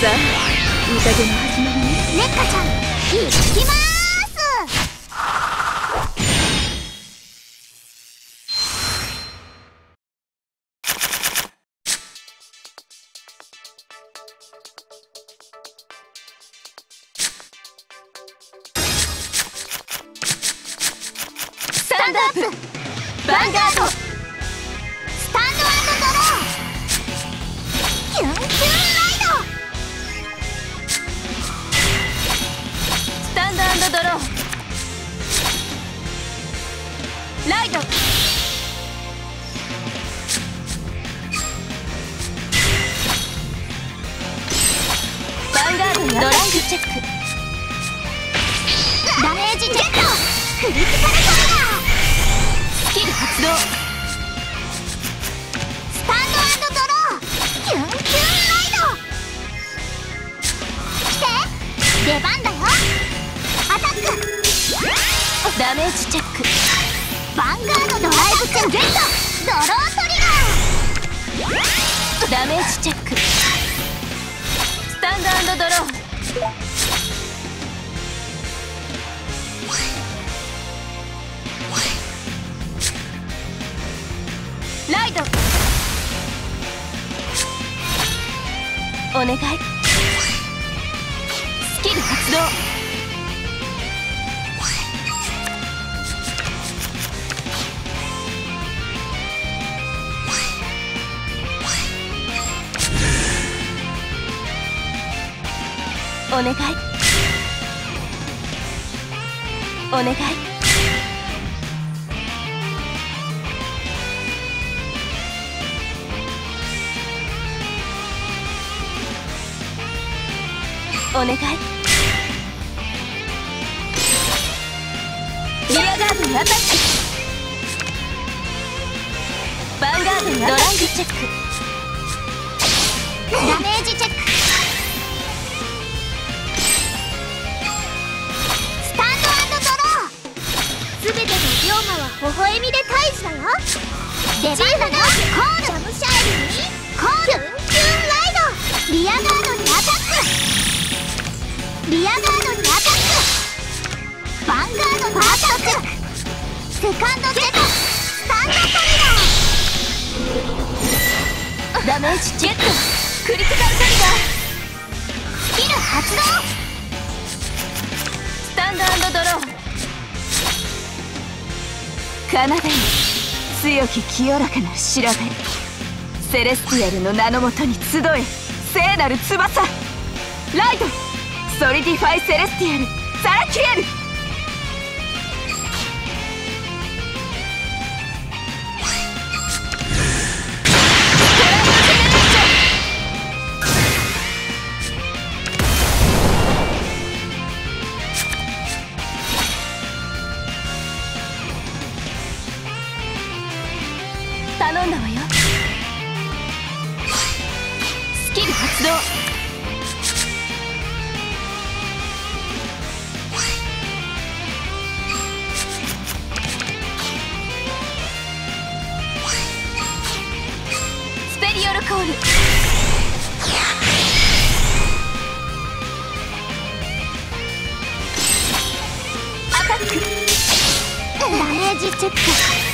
さあ宴の始まりねレッカちゃん行きまーす。スタンドアップヴァンガードドローライドヴァンガードドライブチェック。ダメージジェットクリティカルトリガー。スキル発動。スタンドドローキュンキュンライド。来て。出番だ。ダメージチェック。ヴァンガードドライブチェックドロートリガー。ダメージチェック。スタンドドローライド。お願い。スキル発動。お願い。お願い。お願い。リアガードにアタック。ヴァンガードにドライブチェック。ダメージチェック。微笑みで退治だよ。出番だよコール。ジャムシャールにコール。キュンキュンライドリアガードにアタック。リアガードにアタック。ヴァンガードにアタック。セカンドジェットスタンドトリガーダメージジェットクリティカルトリガー。スキル発動。スタンドド奏でる。強き清らかな調べ Celestial の名のもとに集え聖なる。翼 ride Solidify Celestial ザラキエル頼んだわよ。スキル発動。スペリオルコール。アタック。ダメージチェック。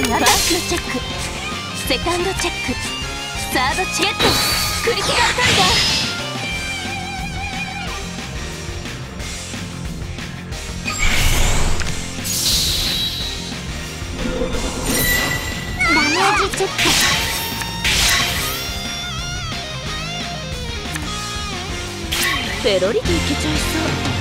ヴァンガードにアタック。チェック。セカンドチェック。サードチェットク。リティカルトリガーダメージチェック。ペロリといけちゃいそう